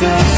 the